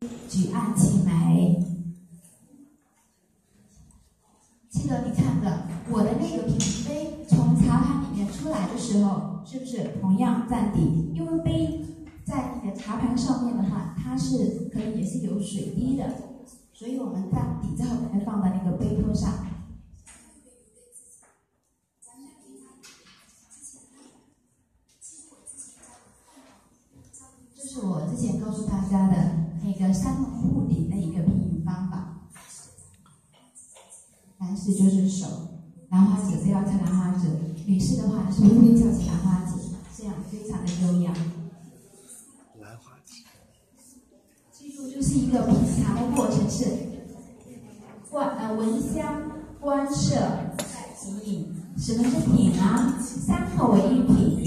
举案齐眉。记得你看的我的那个品杯从茶盘里面出来的时候，是不是同样站底？因为杯在那个茶盘上面的话，它是可能也是有水滴的，所以我们在底之后才放到那个杯托上。这是我之前告诉大家的个三个护底的一个拼音方法。男士就是手，兰花指是要叫兰花指；女士的话是微微翘起兰花指，这样非常的优雅。兰花指，记住，就是一个品茶的过程是观呃闻香、观色、品饮。什么是品啊？三口为一品。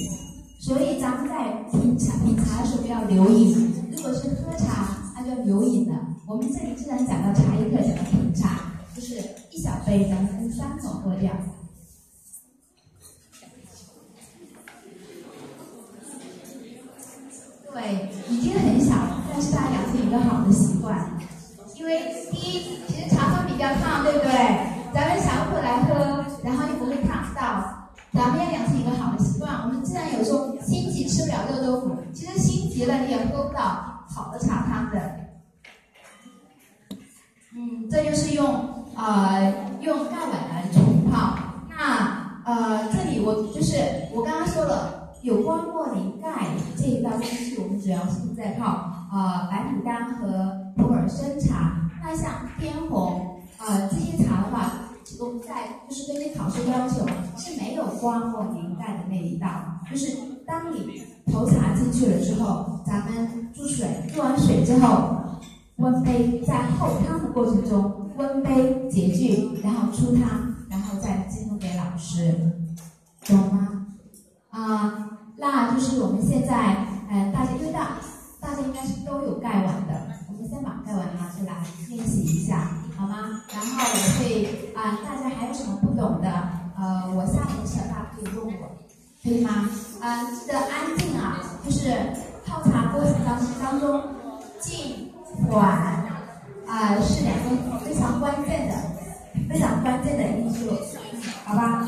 所以咱们在品茶品茶的时候要留意，如果是喝有瘾的。我们这里既然讲到茶叶课，讲到品茶，就是一小杯，咱们分三口喝掉。对，已经很小了，但是大家养成一个好的习惯。因为第一，其实茶汤比较烫，对不对？咱们小口来喝，然后又不会烫到。咱们要养成一个好的习惯。我们既然有时候心急吃不了热豆腐，其实心急了你也喝不到好的茶汤的。就是用呃用盖碗来冲泡。那呃这里我就是我刚刚说了，有光茉莉盖这一道工序，我们主要是在泡呃白牡丹和普洱生茶。那像滇红呃这些茶的话，我们在就是根据考试要求是没有光茉莉盖的那一道，就是当你投茶进去了之后，咱们注水，注完水之后。温杯，在后汤的过程中，温杯结聚，然后出汤，然后再进入给老师，懂吗？啊，那就是我们现在，呃，大家因为大，家应该是都有盖碗的，我们先把盖碗拿出来练习一下，好吗？然后我会啊，大家还有什么不懂的，呃，我下午的时候大可以问我，可以吗？啊，记得安静啊，就是泡茶过程当当中，短。啊，是两个非常关键的、非常关键的因素，好吧？